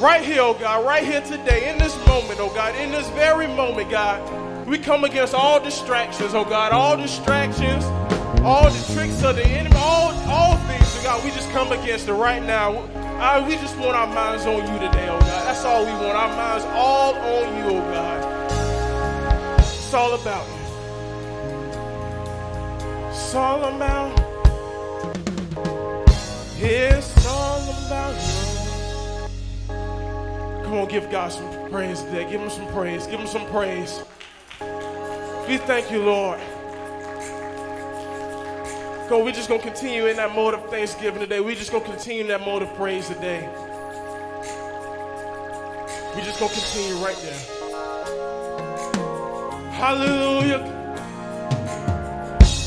Right here, oh God, right here today, in this moment, oh God, in this very moment, God, we come against all distractions, oh God, all distractions, all the tricks of the enemy, all, all things, oh God, we just come against it right now. I, we just want our minds on you today, oh God. That's all we want. Our minds all on you, oh God. It's all about you. It's all about. It's all about you. Come on, give God some praise today. Give him some praise. Give him some praise. We thank you, Lord. Go, we're just gonna continue in that mode of thanksgiving today. We're just gonna continue in that mode of praise today. We're just gonna continue right there. Hallelujah.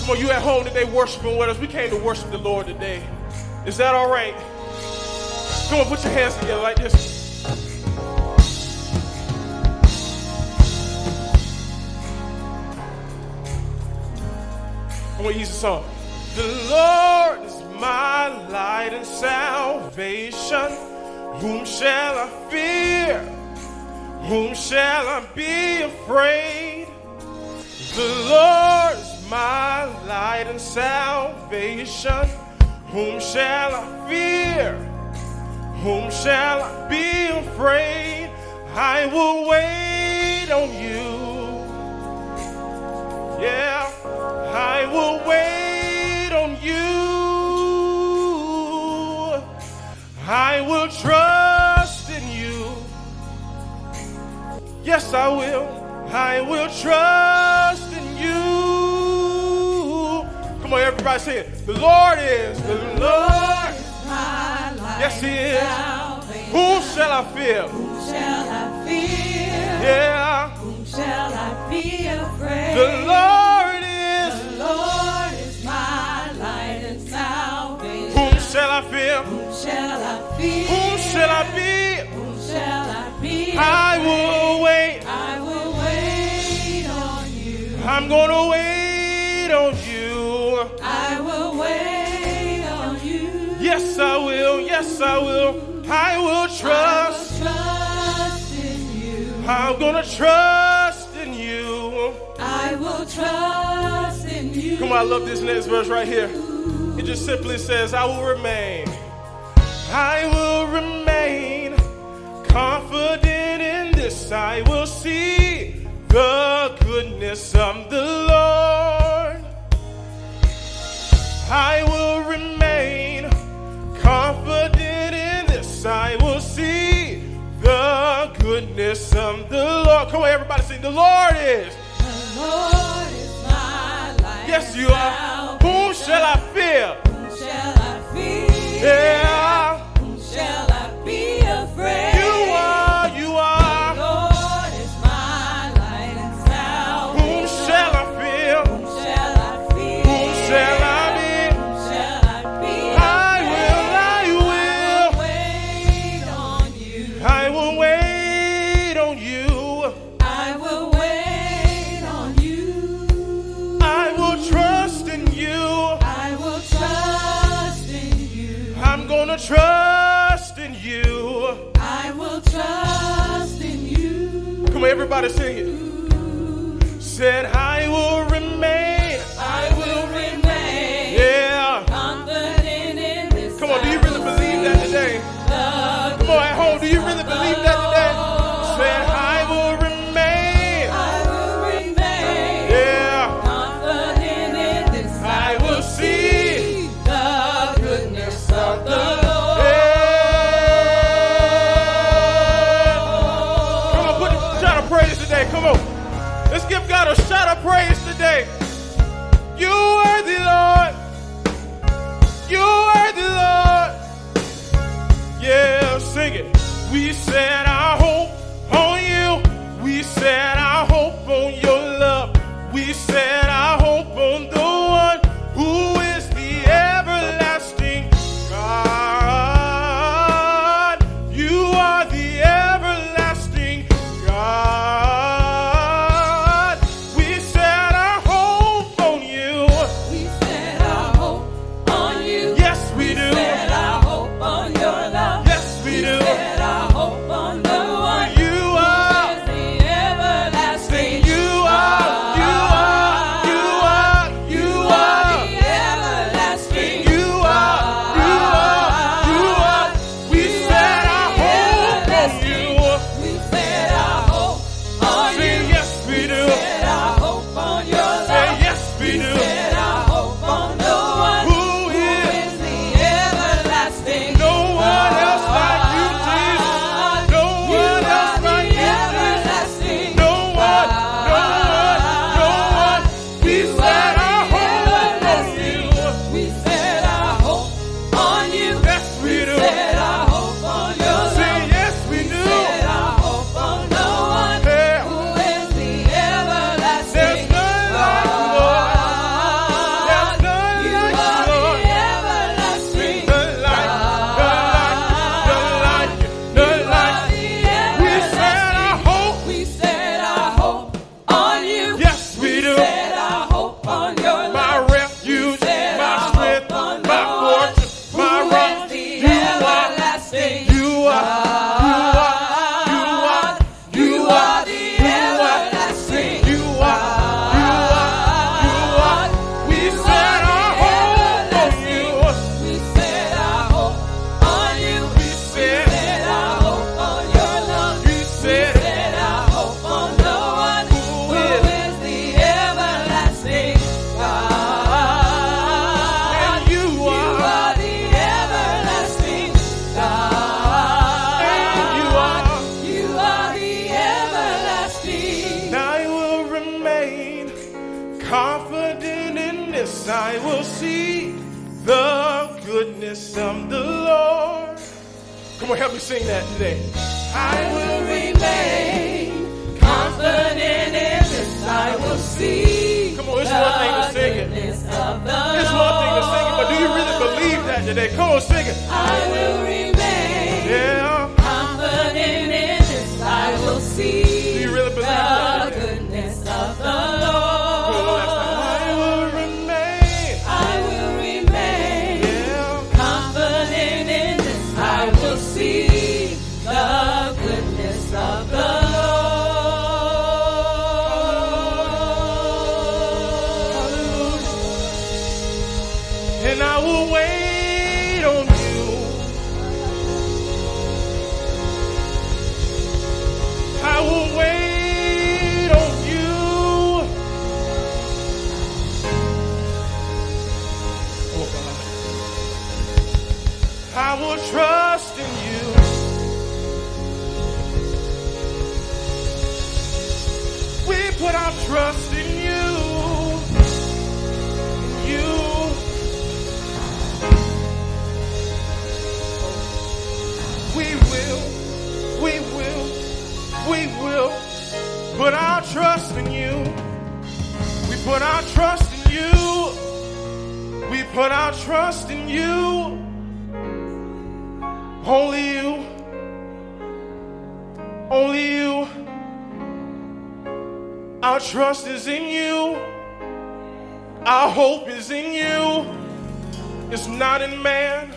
Come on, you at home today worshiping with us. We came to worship the Lord today. Is that all right? Come on, put your hands together like this. Come on, use the song. The Lord is my light and salvation. Whom shall I fear? Whom shall I be afraid? The Lord is my light and salvation. Whom shall I fear? Whom shall I be afraid? I will wait on you. Yeah, I will wait on you. I will trust in you. Yes, I will. I will trust in you. Come on, everybody say it. The Lord is. The Lord. My life Yes, He is. salvation. Who shall I fear? Whom shall I fear? Yeah. Whom shall I be afraid? The Lord is. The Lord is my light and salvation. Whom shall I fear? Whom shall I fear? Whom shall I be? Whom shall I be? I will wait. I will wait on you. I'm gonna wait on you. I will wait on you. Yes, I will. Yes, I will. I will trust. I will trust in you. I'm gonna trust in you. I will trust. Come on, I love this next verse right here. It just simply says, I will remain. I will remain confident in this. I will see the goodness of the Lord. I will remain confident in this. I will see the goodness of the Lord. Come on, everybody sing. The Lord is. The Lord is. Yes, you are. Whom shall I fear? Whom shall I fear? Yeah. Whom shall I everybody sing it. Said I praise today. You are the Lord. You are the Lord. Yeah, sing it. We set Come on, help me sing that today. I will remain confident in this. I will see. Come on, it's one thing to sing it. It's one thing to sing it, but do you really believe that today? Come on, sing it. I will remain. Yeah. put our trust in you, only you, only you. Our trust is in you, our hope is in you. It's not in man,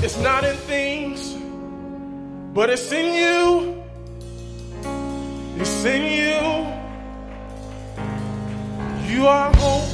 it's not in things, but it's in you. It's in you. You are hope.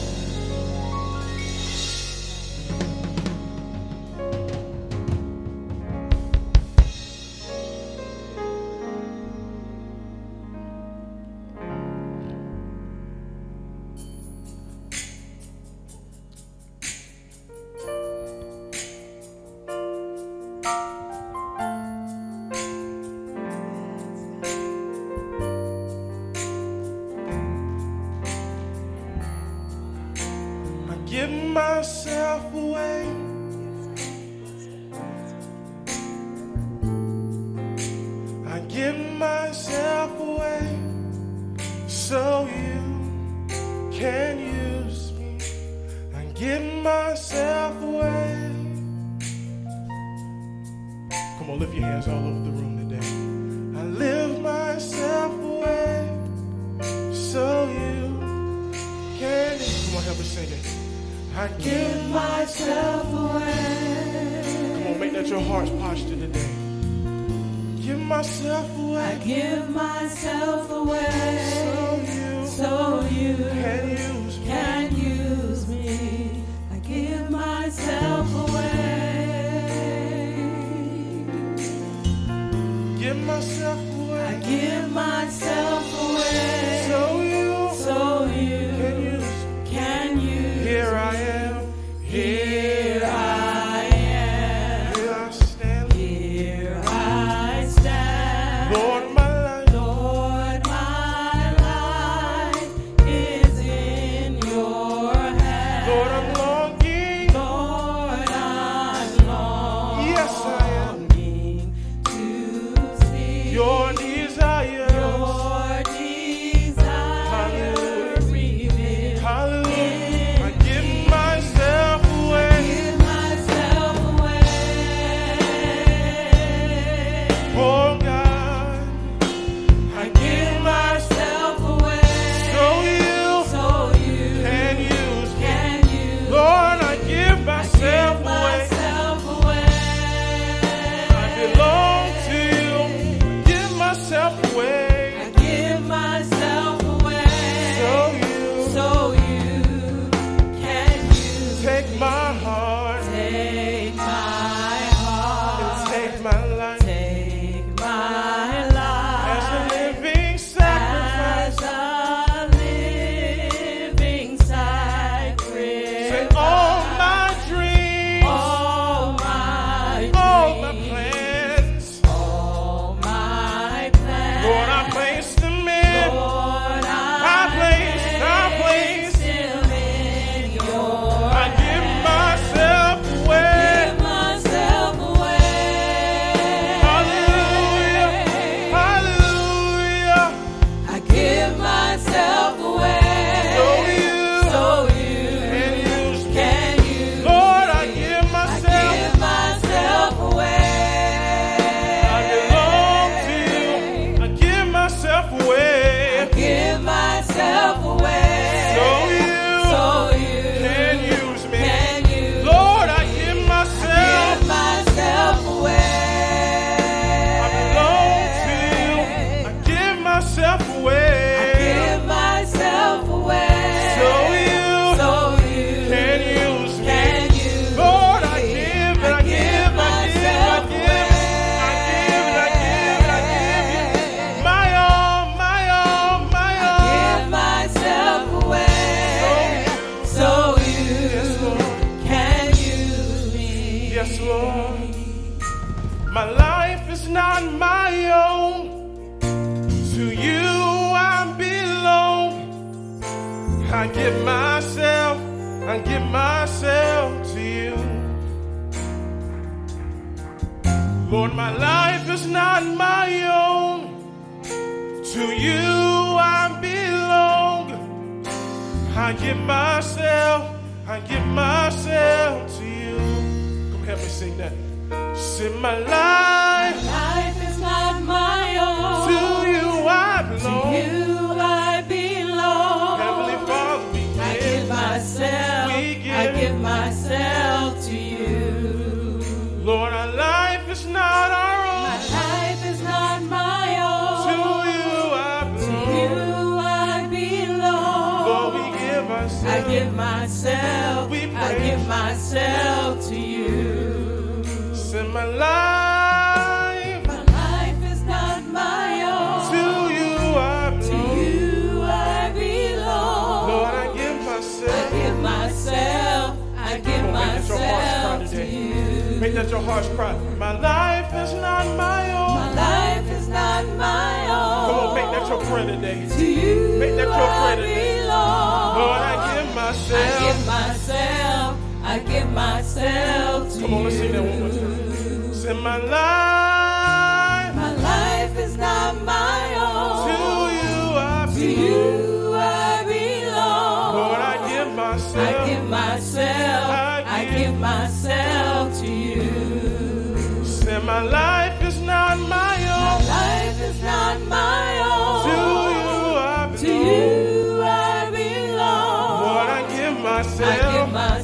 own. To you I belong. I give myself, I give myself to you. Come help me sing that. Sing my life. My life. myself to you. Send my life. My life is not my own. To you I belong. To you I belong. Lord, I give myself. I give myself. I give myself to you. Make that your heart's cry. My life is not my own. My life is not my own. Come on, make that your prayer today. To you make that your prayer today. Lord, I give myself. I give myself I give myself to Come on, let's sing that one more time. My life. My life is not my own. To you I belong. To you I belong. Lord, I give myself. I give myself. I give, myself to you. My life is not my own. My life is not my own. To you I belong. To you I belong. Lord, I give myself. I give myself.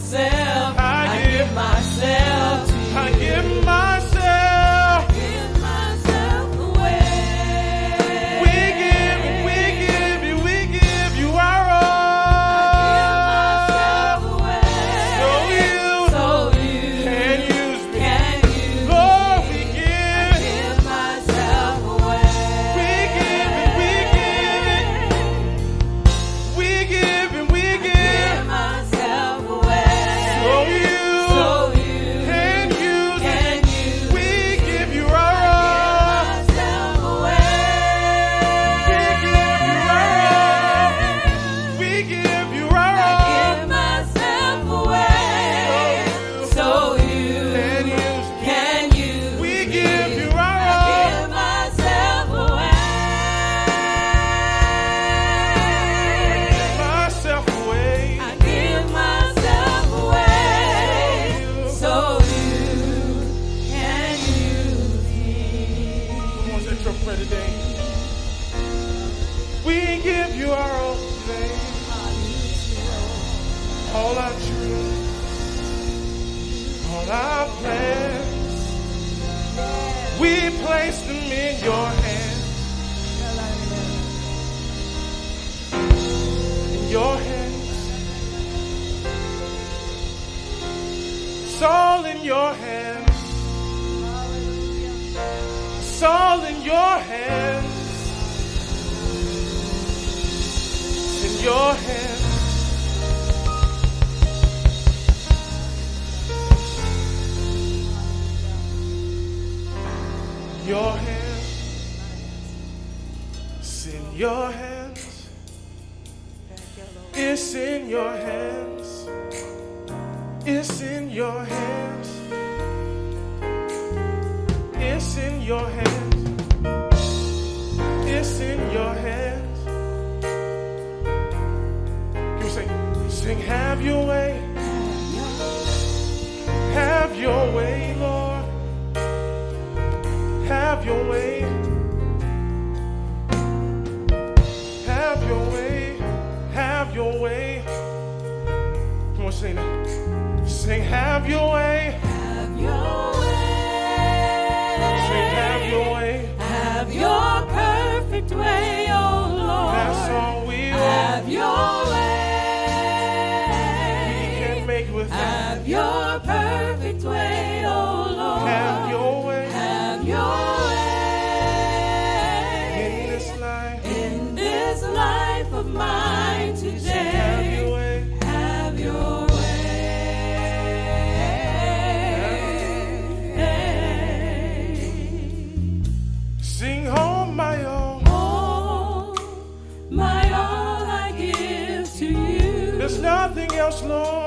else, Lord.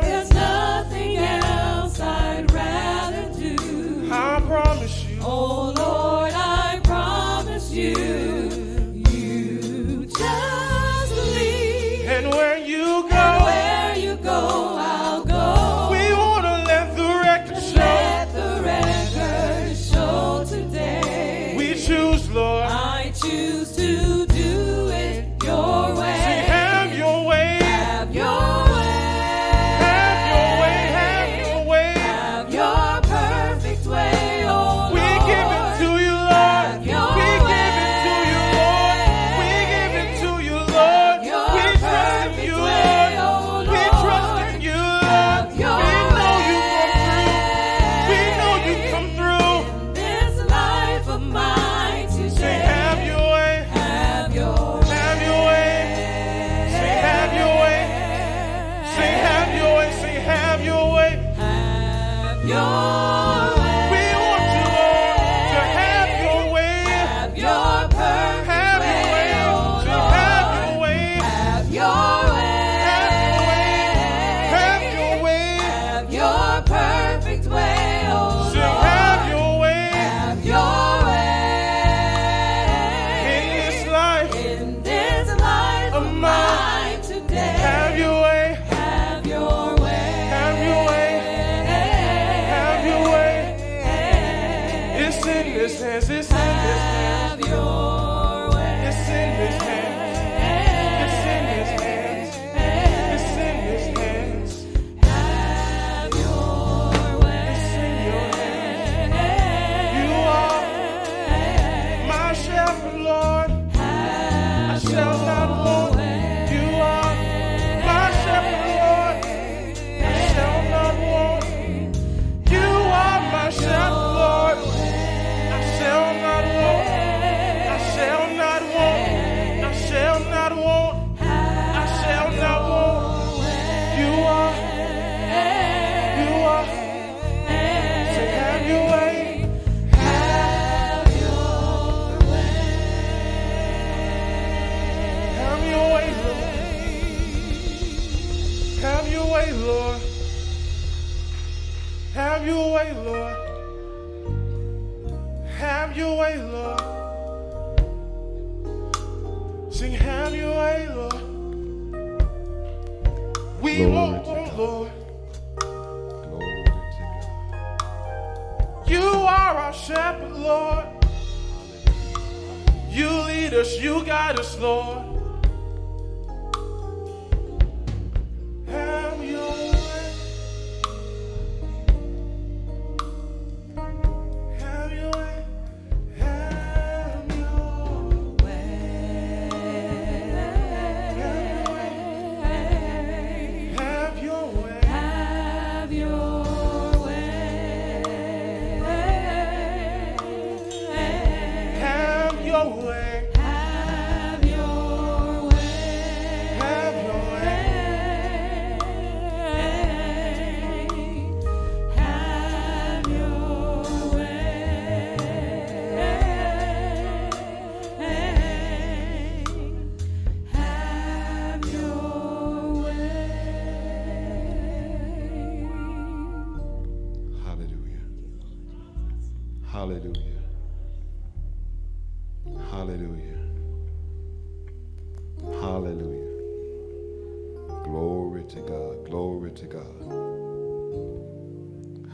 to God. Glory to God.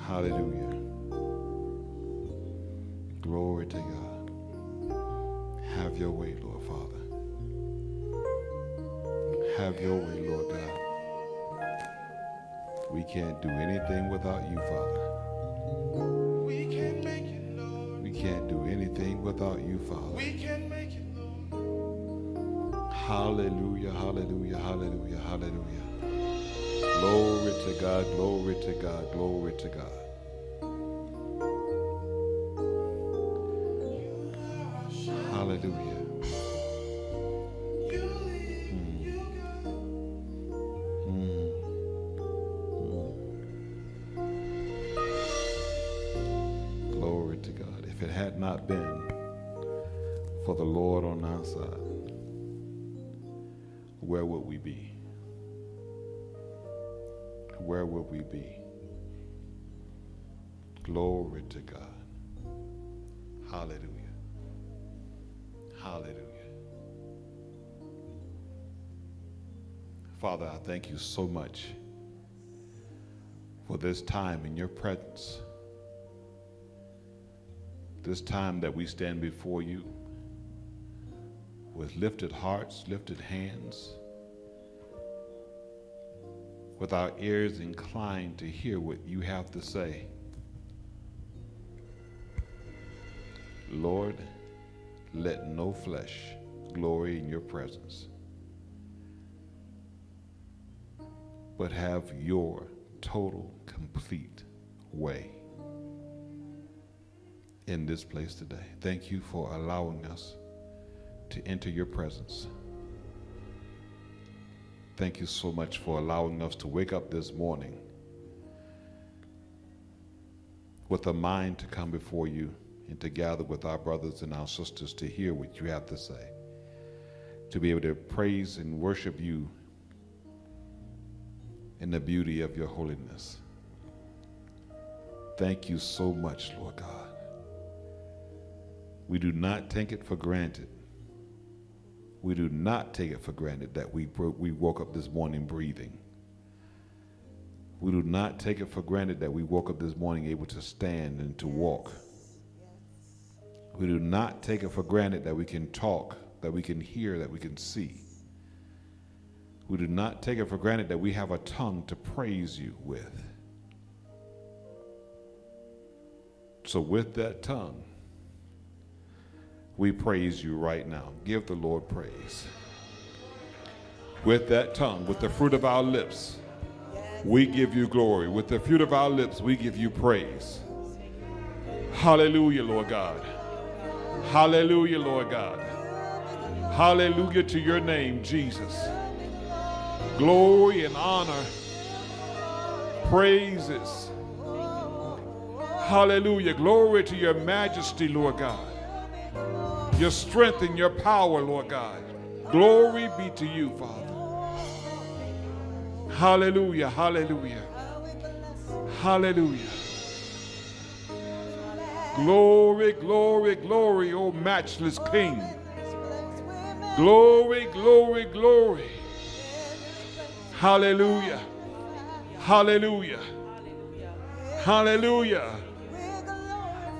Hallelujah. Glory to God. Have your way, Lord Father. Have your way, Lord God. We can't do anything without you, Father. We can't make it, Lord. We can't do anything without you, Father. We can make it, Lord. Hallelujah, hallelujah, hallelujah, hallelujah. Glory to God, glory to God, glory to God. Thank you so much for this time in your presence. This time that we stand before you with lifted hearts, lifted hands, with our ears inclined to hear what you have to say. Lord, let no flesh glory in your presence, but have your total, complete way in this place today. Thank you for allowing us to enter your presence. Thank you so much for allowing us to wake up this morning with a mind to come before you and to gather with our brothers and our sisters to hear what you have to say, to be able to praise and worship you in the beauty of your holiness. Thank you so much, Lord God. We do not take it for granted. We do not take it for granted that we, we woke up this morning breathing. We do not take it for granted that we woke up this morning able to stand and to walk. We do not take it for granted that we can talk, that we can hear, that we can see. We do not take it for granted that we have a tongue to praise you with. So, with that tongue, we praise you right now. Give the Lord praise. With that tongue, with the fruit of our lips, we give you glory. With the fruit of our lips, we give you praise. Hallelujah, Lord God. Hallelujah, Lord God. Hallelujah to your name, Jesus. Glory and honor, praises. Hallelujah. Glory to your majesty, Lord God. Your strength and your power, Lord God. Glory be to you, Father. Hallelujah, hallelujah, hallelujah. Glory, glory, glory, O matchless King. Glory, glory, glory. Hallelujah. Hallelujah. Hallelujah.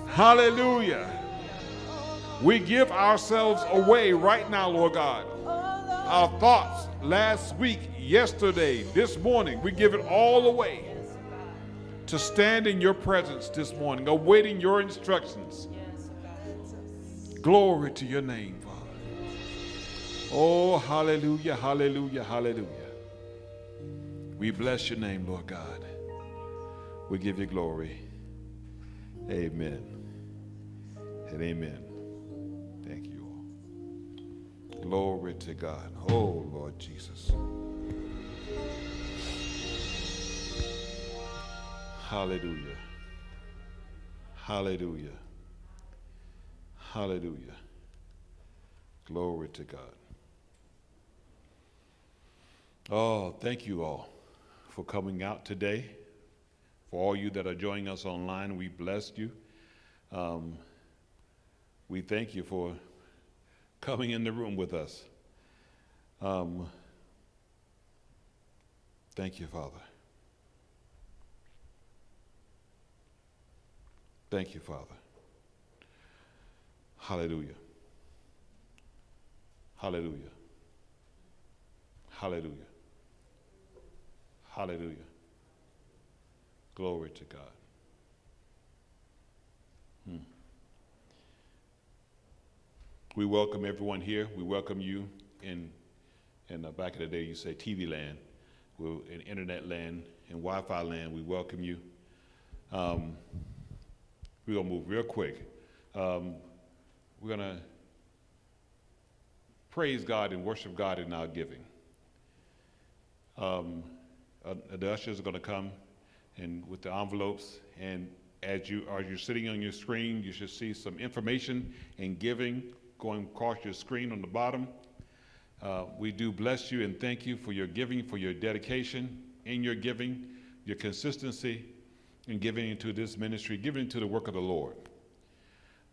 Hallelujah. We give ourselves away right now, Lord God. Our thoughts last week, yesterday, this morning, we give it all away to stand in your presence this morning, awaiting your instructions. Glory to your name, Father. Oh, hallelujah, hallelujah, hallelujah. We bless your name, Lord God. We give you glory. Amen and amen. Thank you all. Glory to God. Oh, Lord Jesus. Hallelujah. Hallelujah. Hallelujah. Glory to God. Oh, thank you all for coming out today. For all you that are joining us online, we bless you. Um, we thank you for coming in the room with us. Um, thank you, Father. Thank you, Father. Hallelujah. Hallelujah. Hallelujah. Hallelujah. Glory to God. Hmm. We welcome everyone here. We welcome you in, in the back of the day, you say TV land. We're in internet land, in Wi Fi land. We welcome you. Um, we're going to move real quick. Um, we're going to praise God and worship God in our giving. Um, uh, the ushers are going to come and with the envelopes, and as you are you're sitting on your screen, you should see some information and giving going across your screen on the bottom. Uh, we do bless you and thank you for your giving, for your dedication in your giving, your consistency in giving into this ministry, giving to the work of the Lord.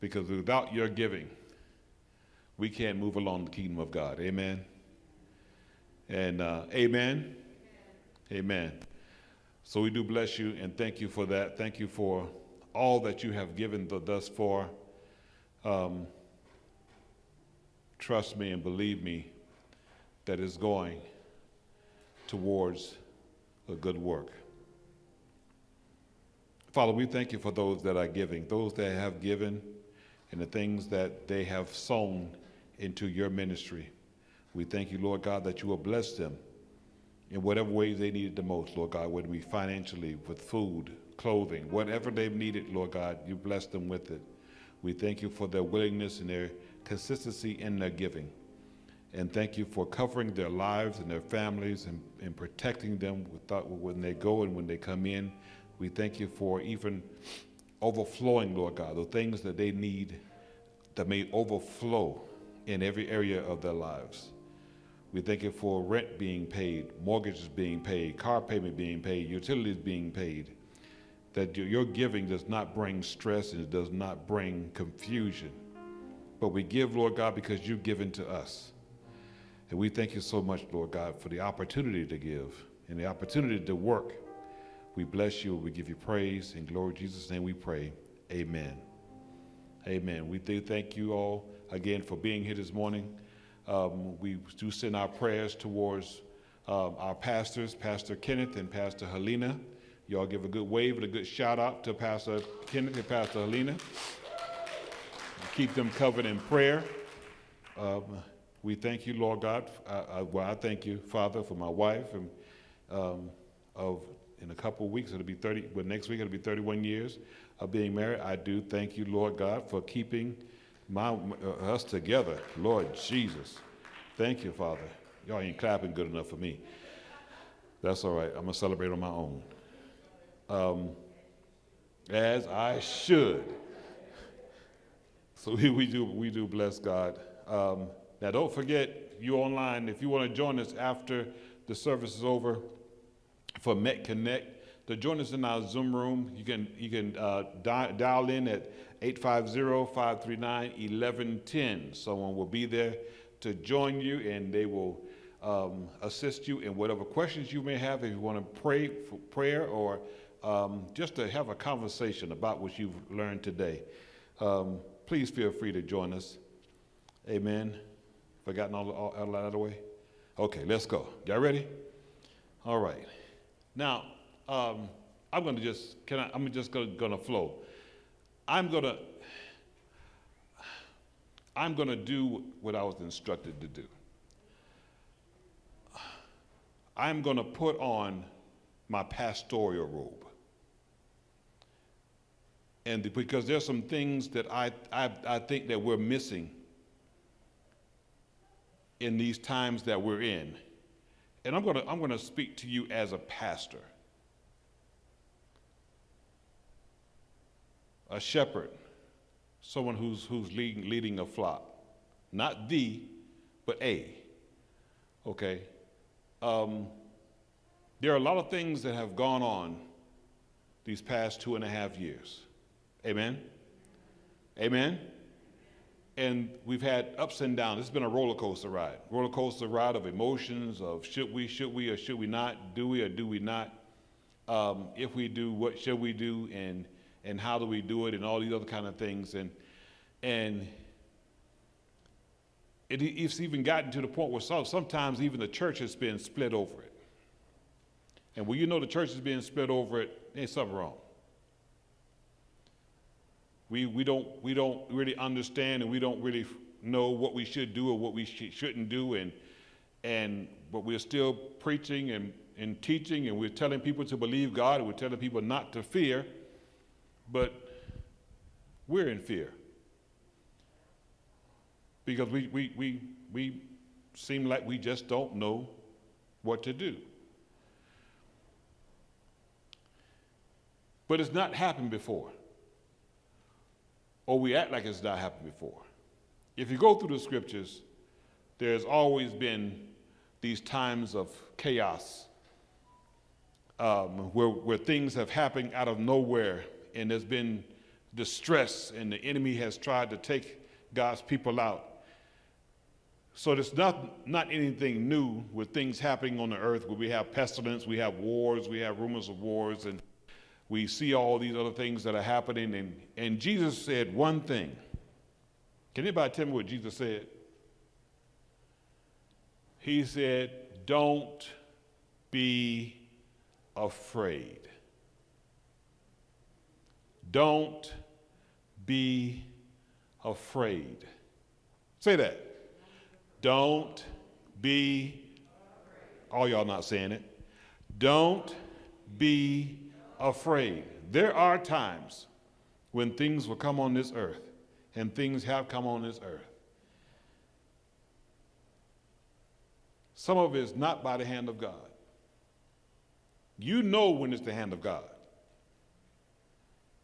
Because without your giving, we can't move along the kingdom of God. Amen. And uh, amen. Amen. So we do bless you and thank you for that. Thank you for all that you have given thus far. Um, trust me and believe me that is going towards a good work. Father, we thank you for those that are giving, those that have given, and the things that they have sown into your ministry. We thank you, Lord God, that you will bless them in whatever ways they needed the most, Lord God, whether it be financially, with food, clothing, whatever they've needed, Lord God, you bless them with it. We thank you for their willingness and their consistency in their giving. And thank you for covering their lives and their families and, and protecting them without, when they go and when they come in. We thank you for even overflowing, Lord God, the things that they need that may overflow in every area of their lives. We thank you for rent being paid, mortgages being paid, car payment being paid, utilities being paid. That your giving does not bring stress and it does not bring confusion. But we give, Lord God, because you've given to us. And we thank you so much, Lord God, for the opportunity to give and the opportunity to work. We bless you. We give you praise. In glory Jesus' name we pray. Amen. Amen. We do thank you all again for being here this morning. Um, we do send our prayers towards um, our pastors, Pastor Kenneth and Pastor Helena. Y'all give a good wave and a good shout out to Pastor Kenneth and Pastor Helena. Keep them covered in prayer. Um, we thank you, Lord God. I, I, well, I thank you, Father, for my wife. And um, of in a couple of weeks, it'll be 30. But next week, it'll be 31 years of being married. I do thank you, Lord God, for keeping my, uh, us together, Lord Jesus. Thank you, Father. Y'all ain't clapping good enough for me. That's all right. I'm going to celebrate on my own. Um, as I should. So we, we, do, we do bless God. Um, now, don't forget, you online, if you want to join us after the service is over for Met Connect, to join us in our Zoom room, you can, you can uh, di- dial in at 850-539-1110. Someone will be there to join you and they will um, assist you in whatever questions you may have if you want to pray for prayer or um, just to have a conversation about what you've learned today. Um, please feel free to join us. Amen. Forgotten all, all, all out of the way? Okay, let's go. Y'all ready? All right. Now, um, I'm going to just, can I, I'm just going to flow. I'm going to, I'm going to do what I was instructed to do. I'm going to put on my pastoral robe. And because there's some things that I, I, I think that we're missing in these times that we're in. And I'm going to, I'm going to speak to you as a pastor. A shepherd, someone who's, who's leading, leading a flock. Not the, but a. Okay? Um, there are a lot of things that have gone on these past two and a half years. Amen? Amen? And we've had ups and downs. It's been a roller coaster ride. Roller coaster ride of emotions, of should we, should we, or should we not? Do we or do we not? Um, if we do, what should we do? And and how do we do it and all these other kind of things. And and it, it's even gotten to the point where some, sometimes even the church has been split over it. And when you know the church is being split over it there's something wrong. We, we, don't, we don't really understand and we don't really know what we should do or what we sh- shouldn't do. And, and but we're still preaching and, and teaching and we're telling people to believe god and we're telling people not to fear but we're in fear because we, we, we, we seem like we just don't know what to do. But it's not happened before. Or we act like it's not happened before. if you go through the scriptures, there's always been these times of chaos um, where, where things have happened out of nowhere and there's been distress and the enemy has tried to take God's people out. So there's not, not anything new with things happening on the earth where we have pestilence, we have wars, we have rumors of wars, and we see all these other things that are happening. And, and Jesus said one thing. Can anybody tell me what Jesus said? He said, Don't be afraid. Don't be afraid. Say that. Don't be, all y'all not saying it. Don't be afraid. There are times when things will come on this earth, and things have come on this earth. Some of it is not by the hand of God. You know when it's the hand of God,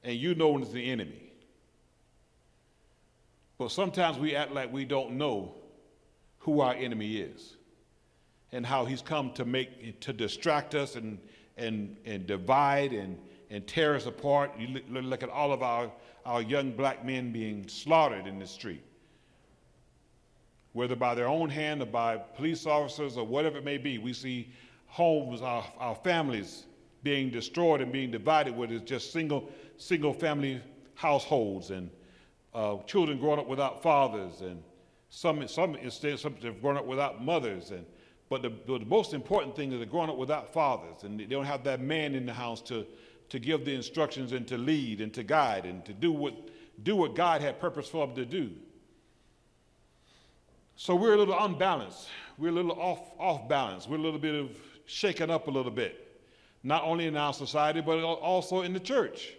and you know when it's the enemy. But sometimes we act like we don't know who our enemy is and how he's come to make to distract us and and and divide and and tear us apart. You look, at all of our, our young black men being slaughtered in the street, whether by their own hand or by police officers or whatever it may be. We see homes, our, our families being destroyed and being divided, where it's just single single family households and uh, children growing up without fathers and some, some instead, some have grown up without mothers. And, but the, the most important thing is they're growing up without fathers. And they don't have that man in the house to, to give the instructions and to lead and to guide and to do what, do what God had purpose for them to do. So we're a little unbalanced. We're a little off, off balance. We're a little bit of shaken up a little bit, not only in our society, but also in the church.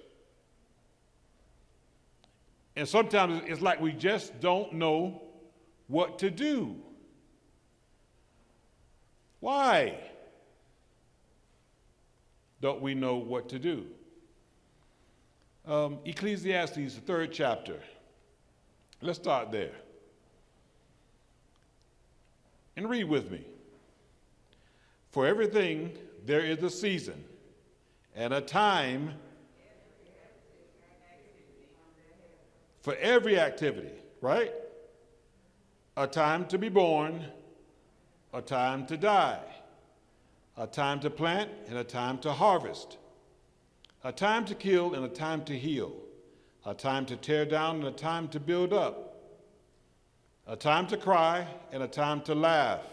And sometimes it's like we just don't know what to do. Why don't we know what to do? Um, Ecclesiastes, the third chapter. Let's start there. And read with me. For everything there is a season and a time for every activity, right? a time to be born, a time to die, a time to plant and a time to harvest, a time to kill and a time to heal, a time to tear down and a time to build up, a time to cry and a time to laugh,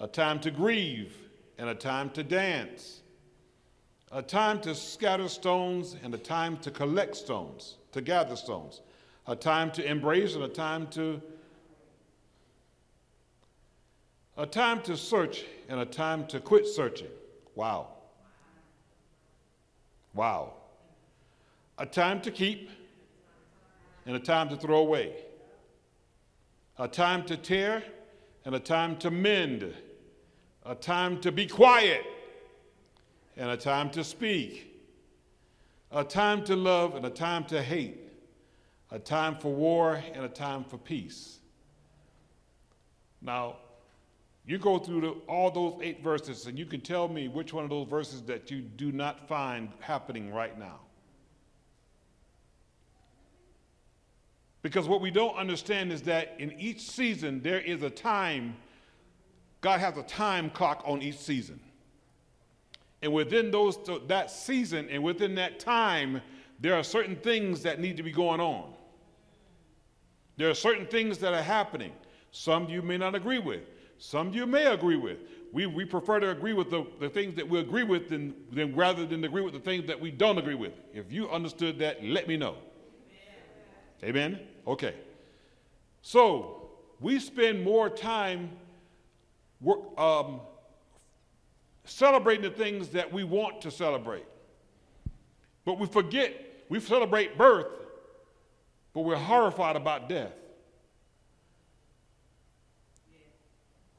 a time to grieve and a time to dance, a time to scatter stones and a time to collect stones, to gather stones, a time to embrace and a time to a time to search and a time to quit searching. Wow. Wow. A time to keep and a time to throw away. A time to tear and a time to mend. A time to be quiet and a time to speak. A time to love and a time to hate. A time for war and a time for peace. Now, you go through the, all those eight verses and you can tell me which one of those verses that you do not find happening right now. Because what we don't understand is that in each season there is a time, God has a time clock on each season. And within those that season and within that time, there are certain things that need to be going on. There are certain things that are happening. Some you may not agree with. Some you may agree with. We, we prefer to agree with the, the things that we agree with than, than rather than agree with the things that we don't agree with. If you understood that, let me know. Amen? Amen? Okay. So we spend more time work, um, celebrating the things that we want to celebrate. But we forget, we celebrate birth, but we're horrified about death.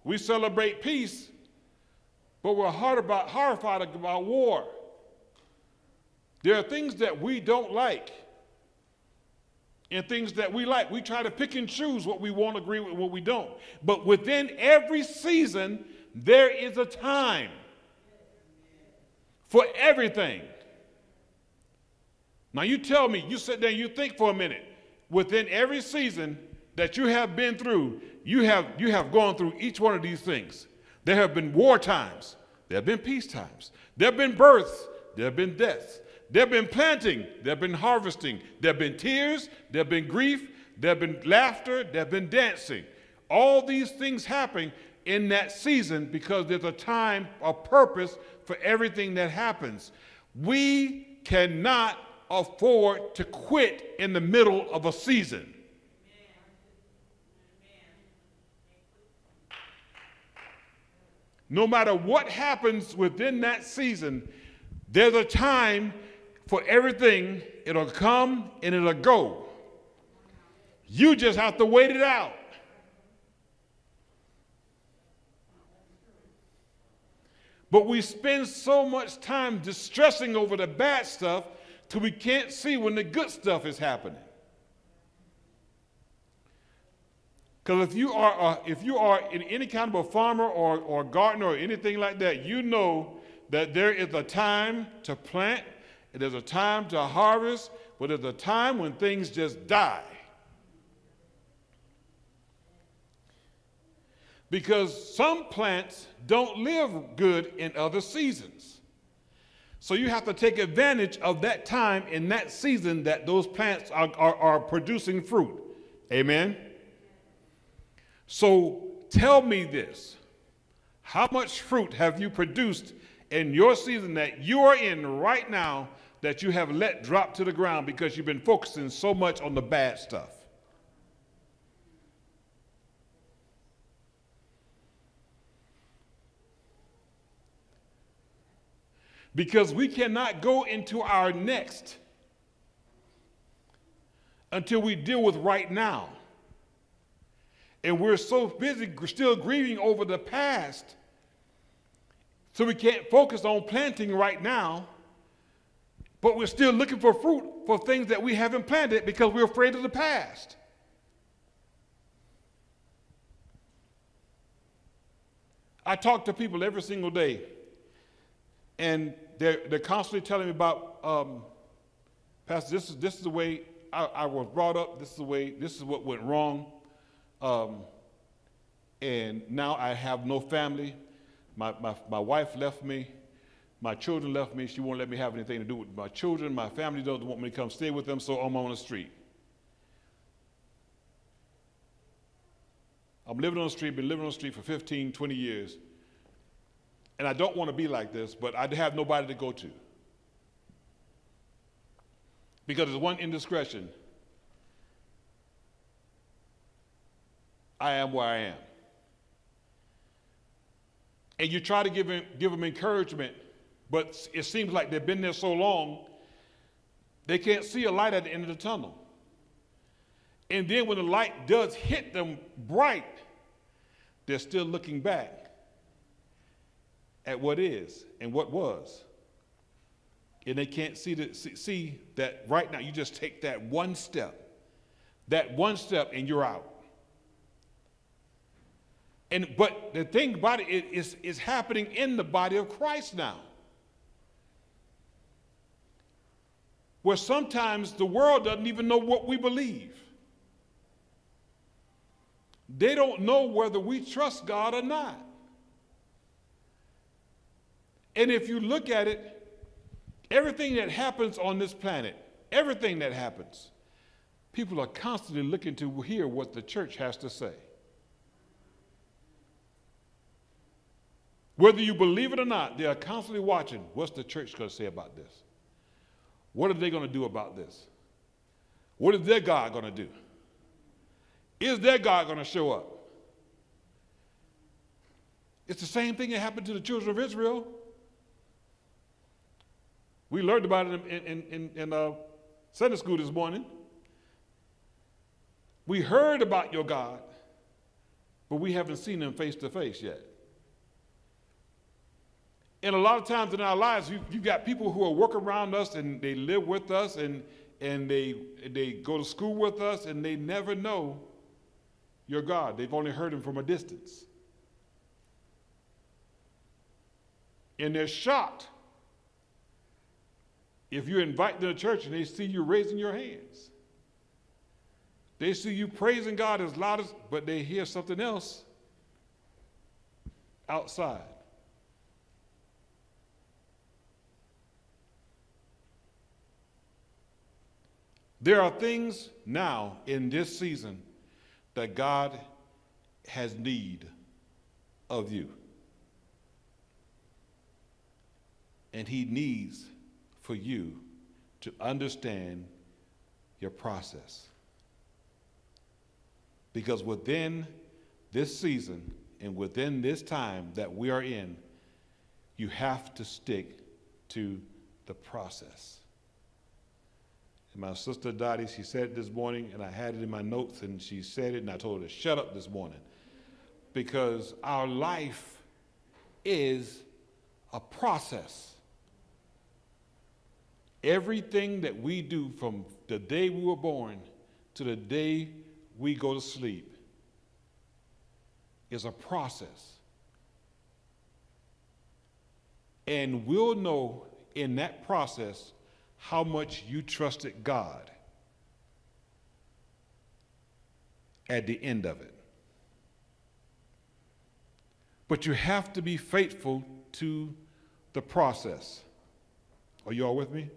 We celebrate peace, but we're hard about, horrified about war. There are things that we don't like. and things that we like. We try to pick and choose what we won't agree with, and what we don't. But within every season, there is a time for everything. Now, you tell me, you sit there and you think for a minute. Within every season that you have been through, you have, you have gone through each one of these things. There have been war times, there have been peace times, there have been births, there have been deaths, there have been planting, there have been harvesting, there have been tears, there have been grief, there have been laughter, there have been dancing. All these things happen in that season because there's a time, a purpose for everything that happens. We cannot afford to quit in the middle of a season. No matter what happens within that season, there's a time for everything. It'll come and it'll go. You just have to wait it out. But we spend so much time distressing over the bad stuff till we can't see when the good stuff is happening. Because if you are if you are in any kind of a farmer or, or gardener or anything like that, you know that there is a time to plant, and there's a time to harvest, but there's a time when things just die. Because some plants don't live good in other seasons. So you have to take advantage of that time in that season that those plants are, are, are producing fruit. Amen? So tell me this how much fruit have you produced in your season that you are in right now that you have let drop to the ground because you've been focusing so much on the bad stuff? Because we cannot go into our next until we deal with right now. And we're so busy still grieving over the past, so we can't focus on planting right now, but we're still looking for fruit for things that we haven't planted because we're afraid of the past. I talk to people every single day, and they're, they're constantly telling me about, um, Pastor, this is, this is the way I, I was brought up, this is the way, this is what went wrong. Um, and now I have no family. My, my, my wife left me. My children left me. She won't let me have anything to do with my children. My family doesn't want me to come stay with them, so I'm on the street. I'm living on the street, been living on the street for 15, 20 years. And I don't want to be like this, but I have nobody to go to. Because there's one indiscretion I am where I am. And you try to give them, give them encouragement, but it seems like they've been there so long, they can't see a light at the end of the tunnel. And then when the light does hit them bright, they're still looking back at what is and what was. And they can't see, the, see that right now you just take that one step, that one step, and you're out. And but the thing about it is, is happening in the body of Christ now. Where sometimes the world doesn't even know what we believe. They don't know whether we trust God or not. And if you look at it, everything that happens on this planet, everything that happens, people are constantly looking to hear what the church has to say. Whether you believe it or not, they are constantly watching what's the church going to say about this? What are they going to do about this? What is their God going to do? Is their God going to show up? It's the same thing that happened to the children of Israel. We learned about it in, in, in, in uh, Sunday school this morning. We heard about your God, but we haven't seen him face to face yet. And a lot of times in our lives, you, have got people who are working around us and they live with us, and, and they, they go to school with us and they never know your God. They've only heard him from a distance. And they're shocked if you invite them to church and they see you raising your hands. They see you praising God as loud as, but they hear something else outside. There are things now in this season that God has need of you. And he needs for you to understand your process. Because within this season and within this time that we are in, you have to stick to the process. And my sister Dottie, she said it this morning, and I had it in my notes, and she said it, and I told her to shut up this morning. Because our life is a process. Everything that we do from the day we were born to the day we go to sleep is a process. And we'll know in that process how much you trusted God at the end of it. But you have to be faithful to the process. Are you all with me?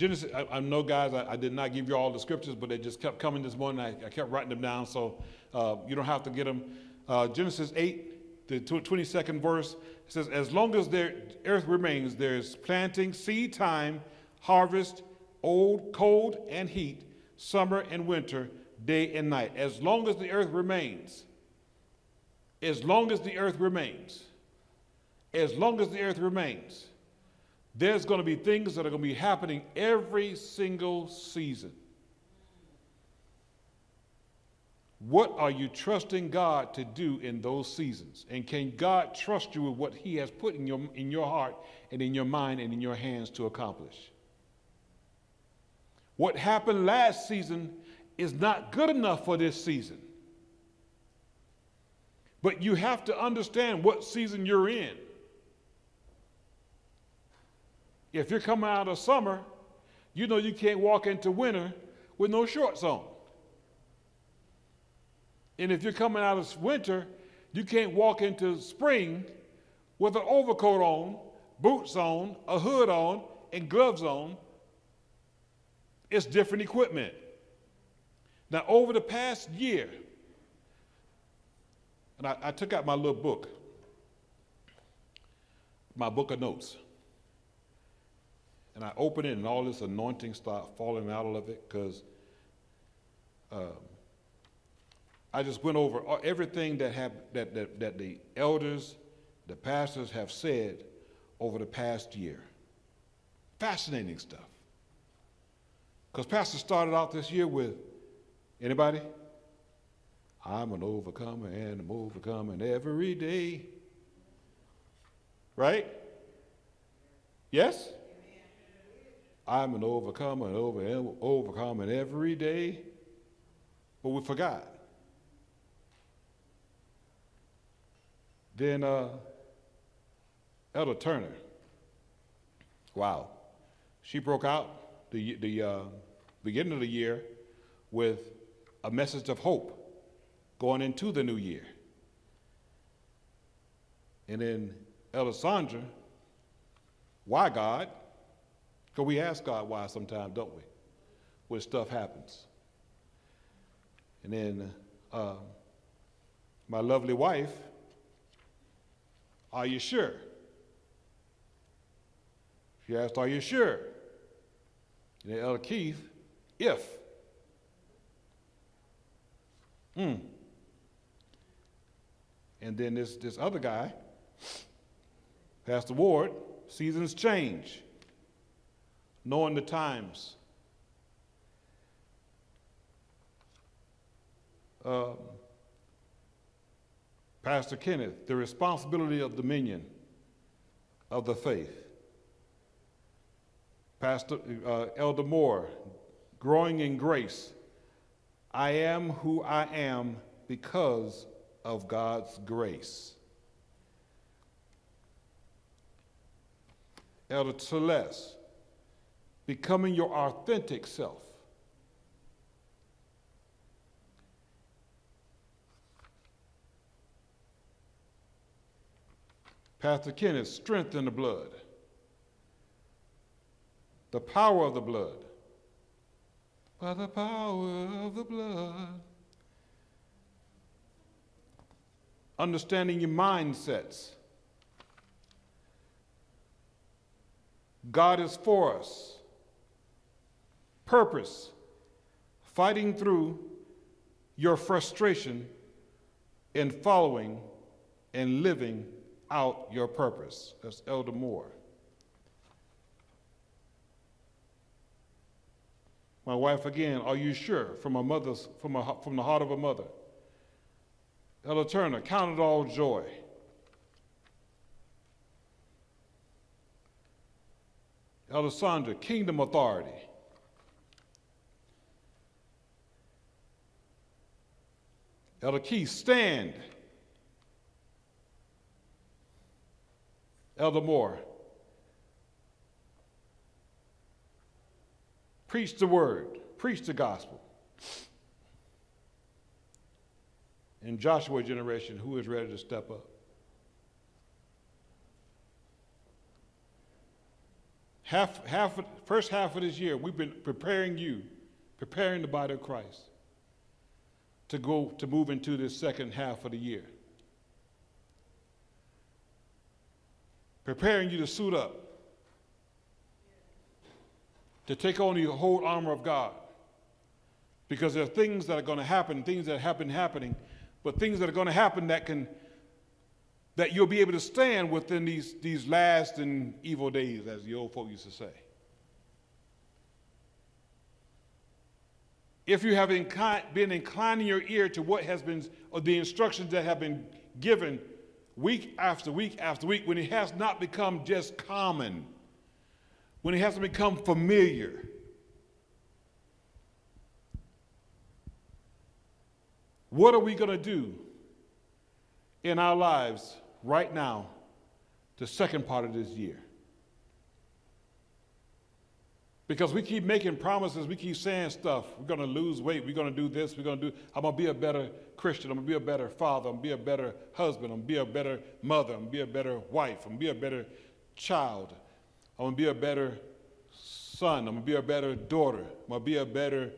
Genesis, I, I know, guys, I, I, did not give you all the scriptures, but they just kept coming this morning. I, I kept writing them down, so uh, you don't have to get them. Uh, Genesis 8, the 22nd verse says, As long as the earth remains, there's planting, seed time, harvest, old, cold, and heat, summer and winter, day and night. As long as the earth remains, as long as the earth remains, as long as the earth remains, there's going to be things that are going to be happening every single season. What are you trusting God to do in those seasons? And can God trust you with what He has put in your, in your heart and in your mind and in your hands to accomplish? What happened last season is not good enough for this season. But you have to understand what season you're in. If you're coming out of summer, you know you can't walk into winter with no shorts on. And if you're coming out of winter, you can't walk into spring with an overcoat on, boots on, a hood on, and gloves on. It's different equipment. Now, over the past year, and I, I took out my little book, my book of notes. And I open it, and all this anointing started falling out of it because um, I just went over everything that, have, that, that, that the elders, the pastors have said over the past year. Fascinating stuff. Because Pastor started out this year with anybody? I'm an overcomer and I'm overcoming every day. Right? Yes? I'm an overcomer and over, overcoming every day. But we forgot. Then uh, Elder Turner, wow, she broke out the, the uh, beginning of the year with a message of hope going into the new year. And then Elder Sandra, why God? Because we ask God why sometimes, don't we? When stuff happens. And then uh, my lovely wife, are you sure? She asked, Are you sure? And then Elder Keith, if. Hmm. And then this, this other guy, Pastor Ward, seasons change, knowing the times. Um, Pastor Kenneth, the responsibility of dominion of the faith. Pastor uh, Elder Moore, growing in grace. I am who I am because of God's grace. Elder Celeste, becoming your authentic self. Pastor Kenneth, strength in the blood. The power of the blood. By the power of the blood. Understanding your mindsets. God is for us. Purpose. Fighting through your frustration in following and living out your purpose. That's Elder Moore. My wife again, are you sure? From a mother's, from, a, from the heart of a mother. Elder Turner, count it all joy. Elder Sandra, kingdom authority. Elder Keith, stand. Elder Moore, preach the word, preach the gospel. In Joshua generation, who is ready to step up? Half, half, first half of this year, we've been preparing you, preparing the body of Christ to go to move into this second half of the year. preparing you to suit up, to take on the whole armor of God. Because there are things that are going to happen, things that have been happening, but things that are going to happen that can that you'll be able to stand within these, these last and evil days, as the old folk used to say. If you have been inclining your ear to what has been, or the instructions that have been given week after week after week, when it has not become just common, when it hasn't become familiar. What are we going to do in our lives right now, the second part of this year? Because we keep making promises, we keep saying stuff. We're going to lose weight, we're going to do this, we're going to do, I'm going to be a better Christian, I'm going to be a better father, I'm going to be a better husband, I'm going to be a better mother, I'm going to be a better wife, I'm going to be a better child, I'm going to be a better son, I'm going to be a better daughter, I'm going to be a better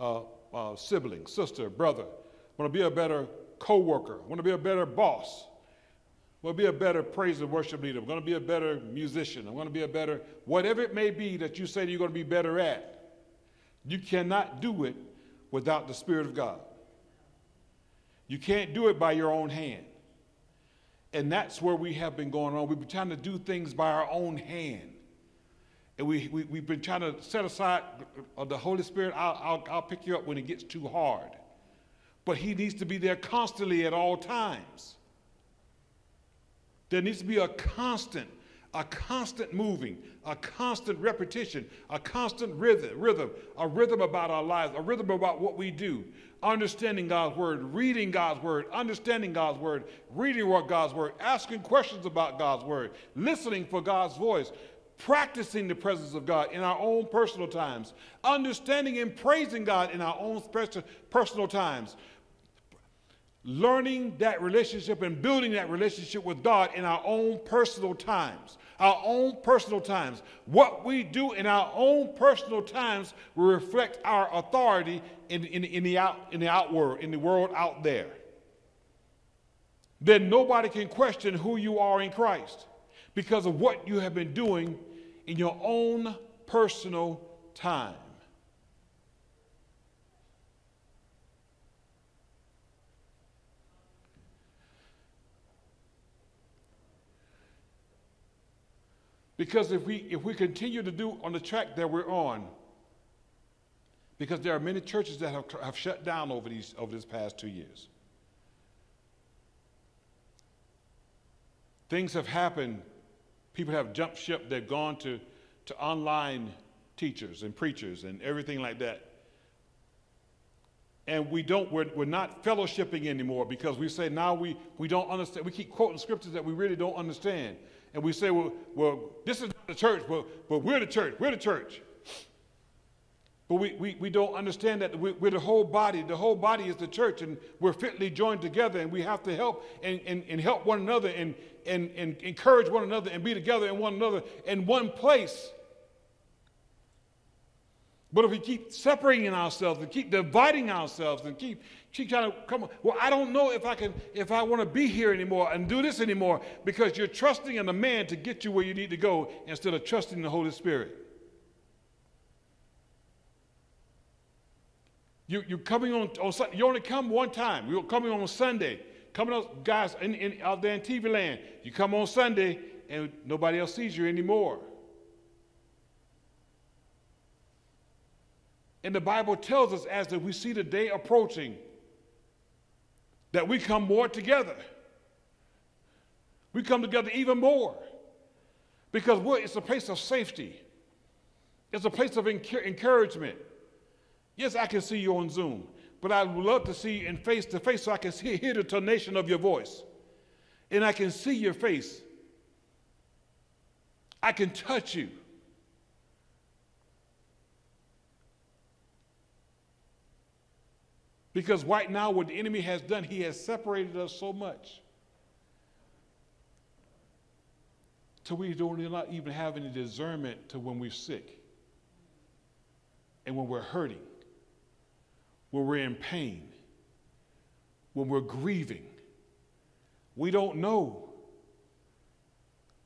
uh, uh, sibling, sister, brother, I'm going to be a better co worker, I'm going to be a better boss. Going to be a better praise and worship leader. I'm going to be a better musician. I'm going to be a better, whatever it may be that you say you're going to be better at. You cannot do it without the Spirit of God. You can't do it by your own hand. And that's where we have been going on. We've been trying to do things by our own hand. And we, we, we've been trying to set aside uh, the Holy Spirit. I'll, I'll, I'll pick you up when it gets too hard. But He needs to be there constantly at all times. There needs to be a constant, a constant moving, a constant repetition, a constant rhythm, rhythm, a rhythm about our lives, a rhythm about what we do, understanding God's word, reading God's word, understanding God's word, reading what God's word, asking questions about God's word, listening for God's voice, practicing the presence of God in our own personal times, understanding and praising God in our own personal times, learning that relationship and building that relationship with God in our own personal times. Our own personal times. What we do in our own personal times will reflect our authority in, in, in, the, out, in the outward, in the world out there. Then nobody can question who you are in Christ because of what you have been doing in your own personal time. Because if we, if we continue to do on the track that we're on, because there are many churches that have, have shut down over, these, over this past two years. Things have happened. People have jumped ship. They've gone to, to online teachers and preachers and everything like that. And we don't, we're, we're not fellowshipping anymore because we say now we, we don't understand. We keep quoting scriptures that we really don't understand. And we say, well, well this is not the church, but, but we're the church. We're the church. But we, we, we don't understand that we, are the whole body. The whole body is the church, and we're fitly joined together, and we have to help and, and, and help one another and, and, and encourage one another and be together in one another in one place. But if we keep separating ourselves and keep dividing ourselves and keep, keep trying to come, well, I don't know if I can, if I want to be here anymore and do this anymore because you're trusting in a man to get you where you need to go instead of trusting the Holy Spirit. You, you're coming on, on Sunday. You only come one time. You're coming on Sunday. Coming on, guys in, in, out there in TV land. You come on Sunday and nobody else sees you anymore. And the Bible tells us as that we see the day approaching that we come more together. We come together even more because it's a place of safety. It's a place of encouragement. Yes, I can see you on Zoom, but I would love to see you in face to face so I can see, hear the tonation of your voice. And I can see your face. I can touch you. Because right now, what the enemy has done, he has separated us so much. Till we don't even have any discernment to when we're sick and when we're hurting when we're in pain, when we're grieving. We don't know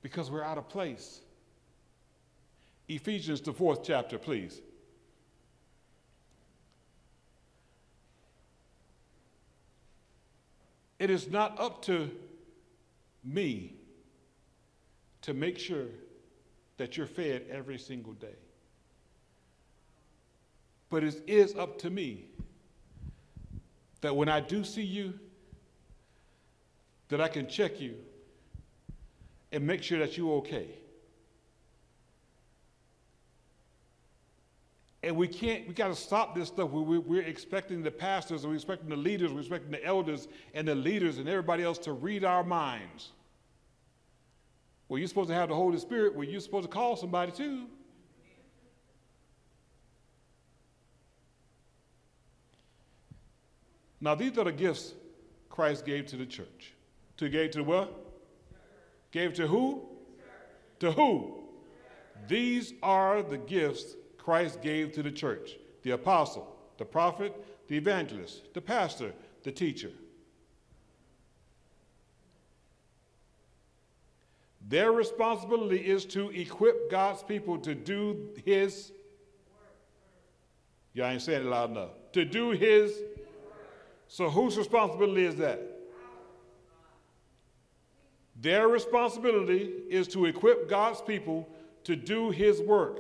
because we're out of place. Ephesians, the fourth chapter, please. It is not up to me to make sure that you're fed every single day. But it is up to me that when I do see you, that I can check you and make sure that you're okay. And we can't, we got to stop this stuff. We, we're expecting the pastors, we're expecting the leaders, we're expecting the elders and the leaders and everybody else to read our minds. Well, you're supposed to have the Holy Spirit. Well, you're supposed to call somebody too. Now, these are the gifts Christ gave to the church. To gave to what? Gave to who? To who? These are the gifts Christ gave to the church the apostle, the prophet, the evangelist, the pastor, the teacher. Their responsibility is to equip God's people to do his. Work. Y'all ain't saying it loud enough. To do his so whose responsibility is that? Their responsibility is to equip God's people to do his work.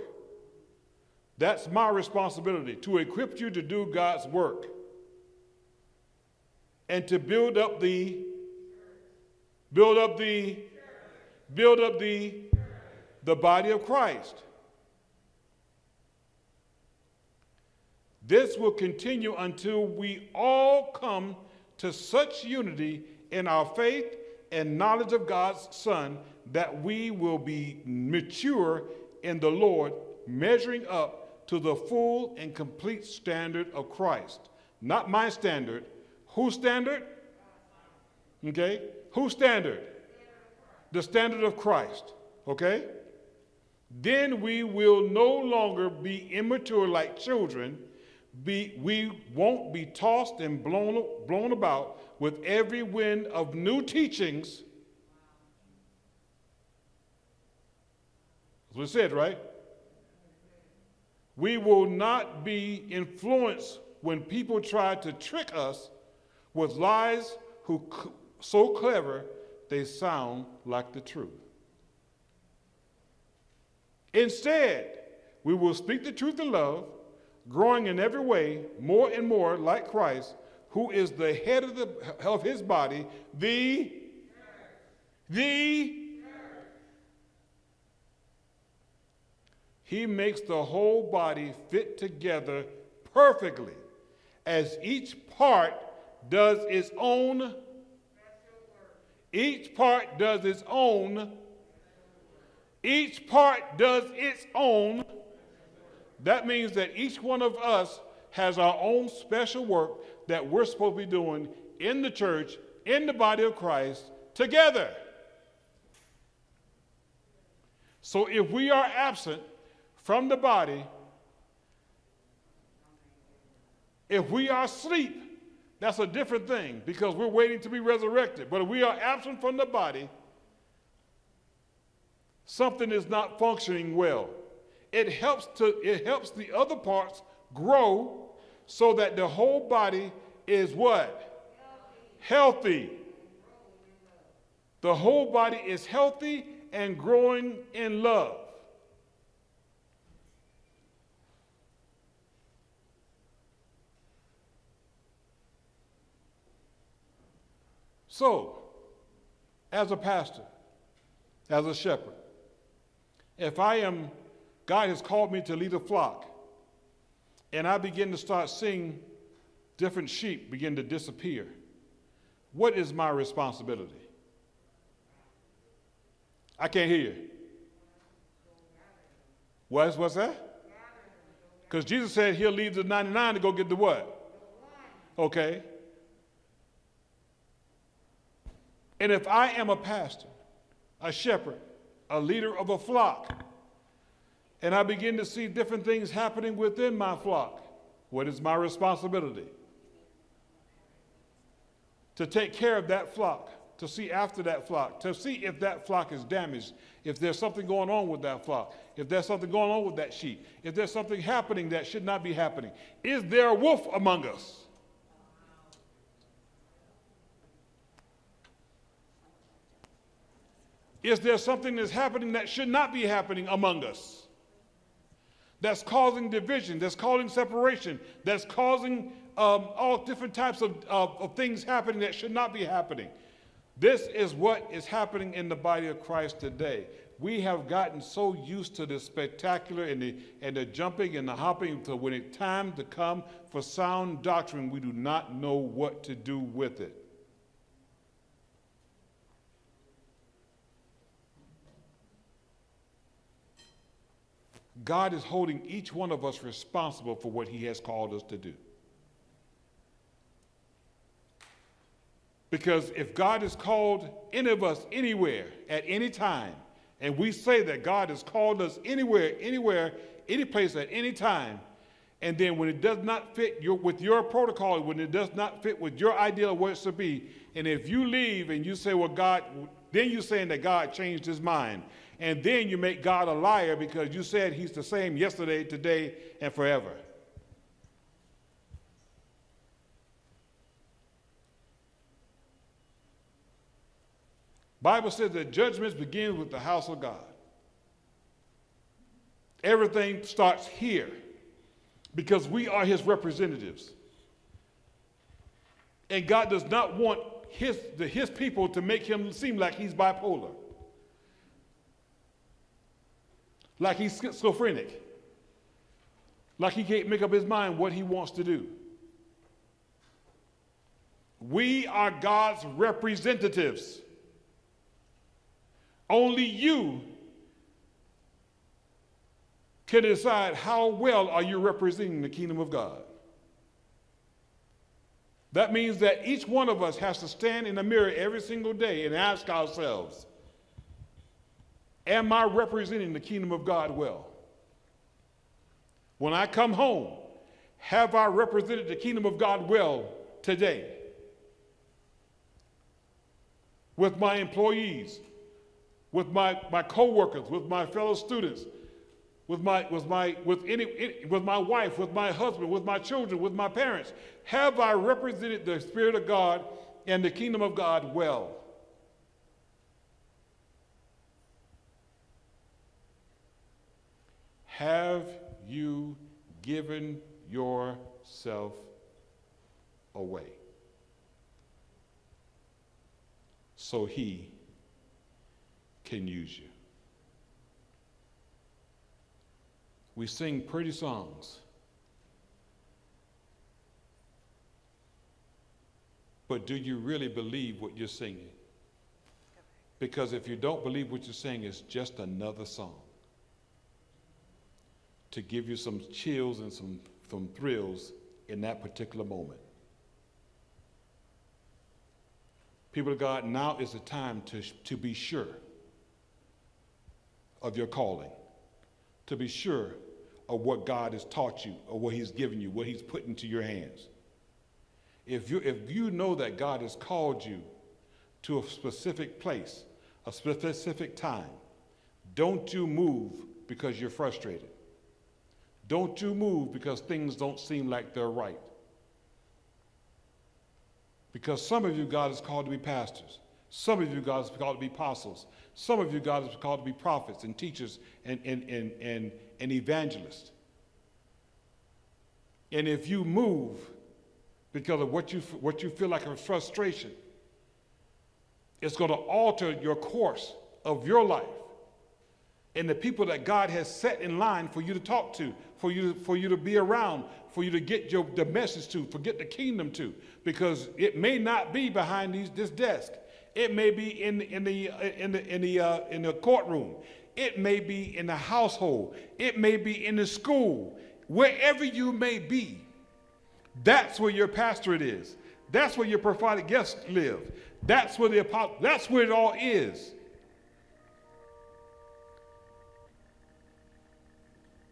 That's my responsibility, to equip you to do God's work and to build up the build up the build up the the body of Christ. This will continue until we all come to such unity in our faith and knowledge of God's Son that we will be mature in the Lord, measuring up to the full and complete standard of Christ. Not my standard. Whose standard? Okay? Whose standard? The standard of Christ. Okay? Then we will no longer be immature like children be, we won't be tossed and blown, blown about with every wind of new teachings. That's what it said, right? We will not be influenced when people try to trick us with lies who so clever they sound like the truth. Instead, we will speak the truth in love growing in every way more and more like Christ, who is the head of, the, of his body, the, the, He makes the whole body fit together perfectly, as each part does its own. Each part does its own. Each part does its own. That means that each one of us has our own special work that we're supposed to be doing in the church, in the body of Christ, together. So if we are absent from the body, if we are asleep, that's a different thing because we're waiting to be resurrected. But if we are absent from the body, something is not functioning well. It helps to it helps the other parts grow so that the whole body is what? Healthy. healthy. The whole body is healthy and growing in love. So, as a pastor, as a shepherd, if I am, God has called me to lead a flock, and I begin to start seeing different sheep begin to disappear, what is my responsibility? I can't hear you. What's, what's that? Because Jesus said he'll leave the 99 to go get the what? Okay. And if I am a pastor, a shepherd, a leader of a flock, and I begin to see different things happening within my flock, what is my responsibility? To take care of that flock, to see after that flock, to see if that flock is damaged, if there's something going on with that flock, if there's something going on with that sheep, if there's something happening that should not be happening. Is there a wolf among us? Is there something that's happening that should not be happening among us? That's causing division, that's causing separation, that's causing um, all different types of, of, of things happening that should not be happening. This is what is happening in the body of Christ today. We have gotten so used to the spectacular and the, and the jumping and the hopping until when it's time to come for sound doctrine, we do not know what to do with it. God is holding each one of us responsible for what He has called us to do. Because if God has called any of us anywhere at any time, and we say that God has called us anywhere, anywhere, any place at any time, and then when it does not fit your, with your protocol, when it does not fit with your idea of what it should be, and if you leave and you say, well, God, then you're saying that God changed his mind and then you make God a liar because you said he's the same yesterday, today, and forever. Bible says that judgments begin with the house of God. Everything starts here because we are his representatives. And God does not want his, the, his people to make him seem like he's bipolar. Like he's schizophrenic, like he can't make up his mind what he wants to do. We are God's representatives. Only you can decide how well are you representing the kingdom of God. That means that each one of us has to stand in the mirror every single day and ask ourselves, Am I representing the kingdom of God well? When I come home, have I represented the kingdom of God well today? With my employees, with my, my co-workers, with my fellow students, with my, with, my, with, any, with my wife, with my husband, with my children, with my parents? Have I represented the Spirit of God and the kingdom of God well? Have you given yourself away so he can use you? We sing pretty songs. But do you really believe what you're singing? Because if you don't believe what you're saying, it's just another song to give you some chills and some, some thrills in that particular moment. People of God, now is the time to, to be sure of your calling, to be sure of what God has taught you or what He's given you, what He's put into your hands. If you, if you know that God has called you to a specific place, a specific time, don't you move because you're frustrated. Don't you move because things don't seem like they're right. Because some of you, God has called to be pastors. Some of you, God has called to be apostles. Some of you, God has called to be prophets and teachers and, and, and, and, and evangelists. And if you move because of what you, what you feel like a frustration, it's going to alter your course of your life and the people that God has set in line for you to talk to, for you, for you to be around, for you to get your, the message to, for get the kingdom to, because it may not be behind these, this desk. It may be in, in, the, in, the, in, the, uh, in the courtroom. It may be in the household. It may be in the school. Wherever you may be, that's where your pastorate is. That's where your prophetic guests live. That's where the apostle, that's where it all is.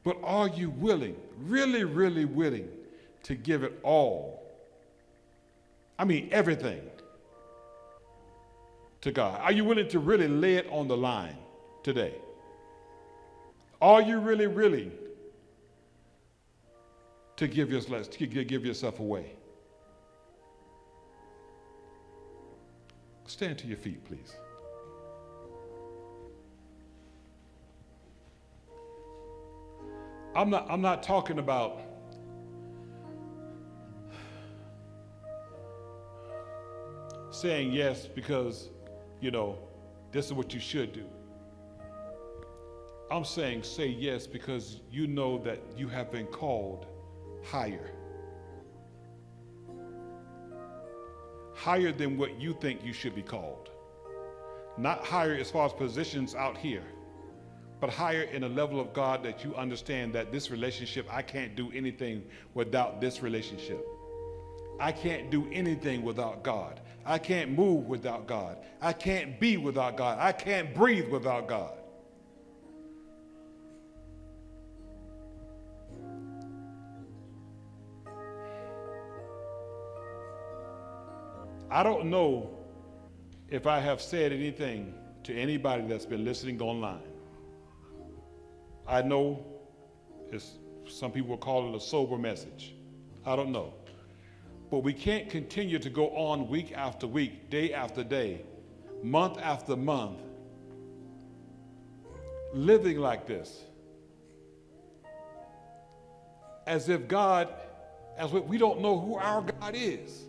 But are you willing, really, really willing to give it all? I mean, everything to God. Are you willing to really lay it on the line today? Are you really willing to give, yourself, to give yourself away? Stand to your feet, please. I'm not, I'm not talking about saying yes because, you know, this is what you should do. I'm saying say yes because you know that you have been called higher. higher than what you think you should be called. Not higher as far as positions out here, but higher in a level of God that you understand that this relationship, I can't do anything without this relationship. I can't do anything without God. I can't move without God. I can't be without God. I can't breathe without God. I don't know if I have said anything to anybody that's been listening online. I know it's, some people will call it a sober message. I don't know. But we can't continue to go on week after week, day after day, month after month, living like this. As if God, as if we don't know who our God is.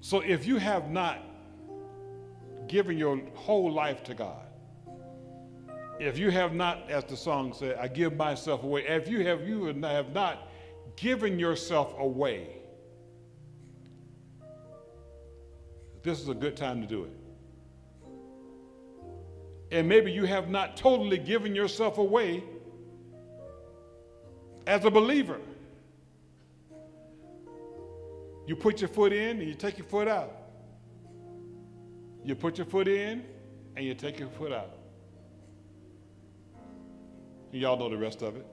So if you have not given your whole life to God, if you have not, as the song said, I give myself away, if you have you have not given yourself away, this is a good time to do it. And maybe you have not totally given yourself away as a believer. You put your foot in and you take your foot out. You put your foot in and you take your foot out. And y'all know the rest of it.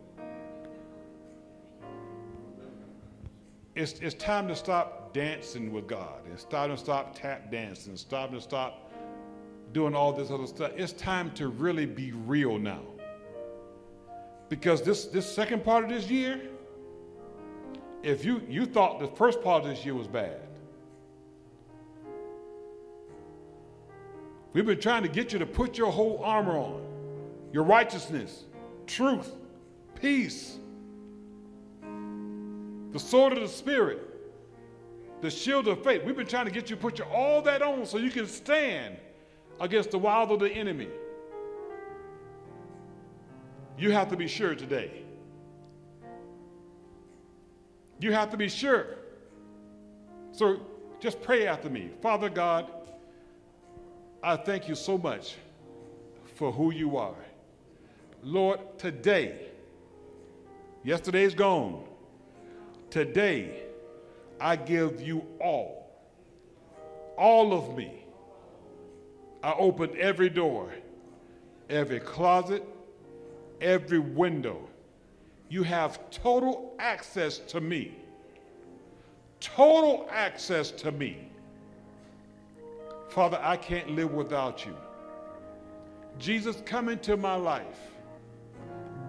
It's, it's time to stop dancing with God. It's time to stop tap dancing. It's time to stop doing all this other stuff. It's time to really be real now. Because this, this second part of this year, if you, you thought the first part of this year was bad, we've been trying to get you to put your whole armor on your righteousness, truth, peace, the sword of the Spirit, the shield of faith. We've been trying to get you to put your, all that on so you can stand against the wild of the enemy. You have to be sure today. You have to be sure. So just pray after me. Father God, I thank you so much for who you are. Lord, today, yesterday's gone. Today, I give you all, all of me. I open every door, every closet, every window. You have total access to me. Total access to me. Father, I can't live without you. Jesus, come into my life.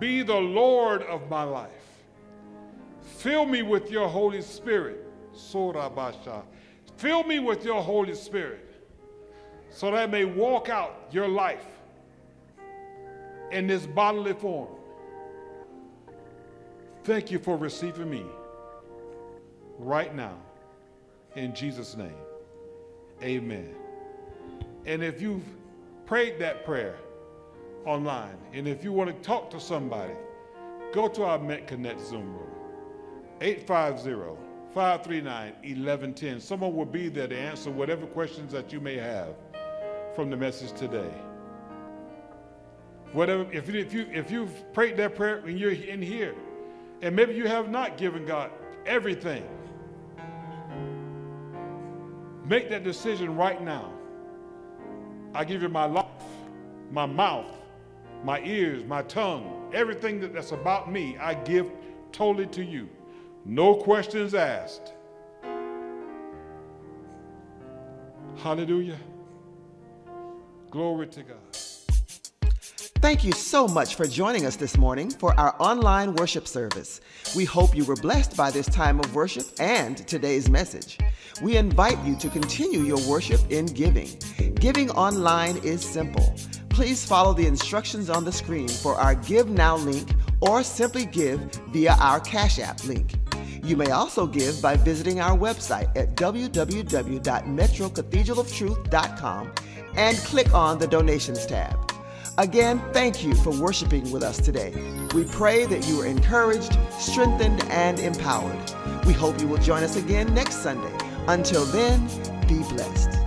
Be the Lord of my life. Fill me with your Holy Spirit. Sorabasha. Fill me with your Holy Spirit so that I may walk out your life in this bodily form. Thank you for receiving me right now. In Jesus' name, amen. And if you've prayed that prayer online, and if you want to talk to somebody, go to our Met Connect Zoom room, 850 539 1110. Someone will be there to answer whatever questions that you may have from the message today. Whatever, if, you, if, you, if you've prayed that prayer and you're in here, and maybe you have not given God everything, make that decision right now. I give you my life, my mouth, my ears, my tongue, everything that, that's about me, I give totally to you. No questions asked. Hallelujah. Glory to God. Thank you so much for joining us this morning for our online worship service. We hope you were blessed by this time of worship and today's message. We invite you to continue your worship in giving. Giving online is simple. Please follow the instructions on the screen for our Give Now link or simply give via our Cash App link. You may also give by visiting our website at www.metrocathedraloftruth.com and click on the Donations tab. Again, thank you for worshiping with us today. We pray that you are encouraged, strengthened, and empowered. We hope you will join us again next Sunday. Until then, be blessed.